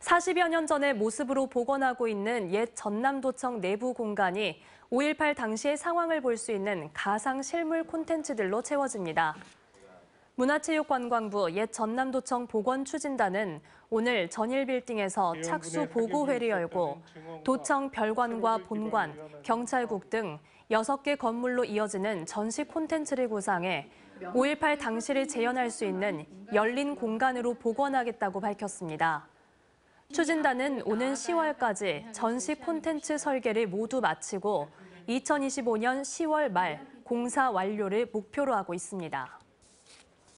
40여 년 전의 모습으로 복원하고 있는 옛 전남도청 내부 공간이 5.18 당시의 상황을 볼 수 있는 가상 실물 콘텐츠들로 채워집니다. 문화체육관광부 옛 전남도청 복원추진단은 오늘 전일 빌딩에서 착수 보고회를 열고 도청 별관과 본관, 경찰국 등 6개 건물로 이어지는 전시 콘텐츠를 구상해 5.18 당시를 재현할 수 있는 열린 공간으로 복원하겠다고 밝혔습니다. 추진단은 오는 10월까지 전시 콘텐츠 설계를 모두 마치고 2025년 10월 말 공사 완료를 목표로 하고 있습니다.